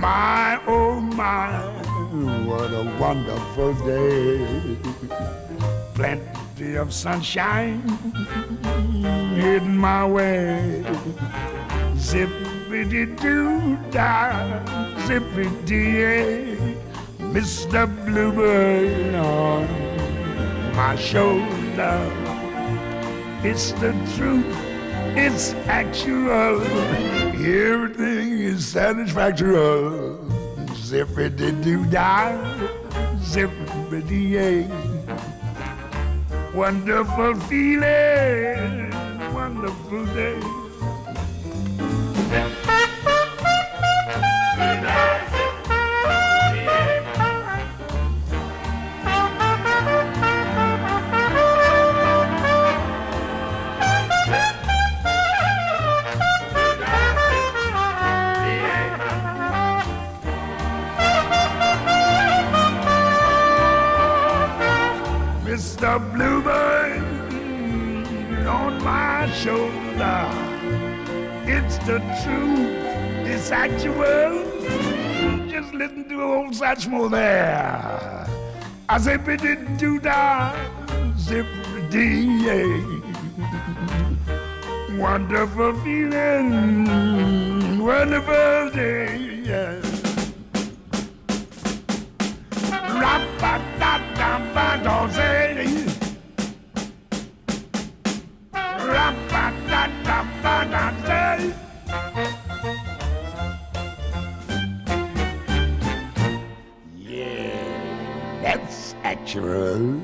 My oh my, what a wonderful day. Plenty of sunshine in my way. Zippity doo da, zippity. Mr. Bluebird on my shoulder. It's the truth, it's actual. Everything is satisfactory. Zippity doo dah, zippity yay. Wonderful feeling, Mr. Bluebird on my shoulder. It's the truth, it's actual. Just listen to old Satchmo there. I say, biddy doo da, zippity yay. Wonderful feeling, wonderful day, Rap-a-da-da-ba-da-zay. Yeah, that's actual.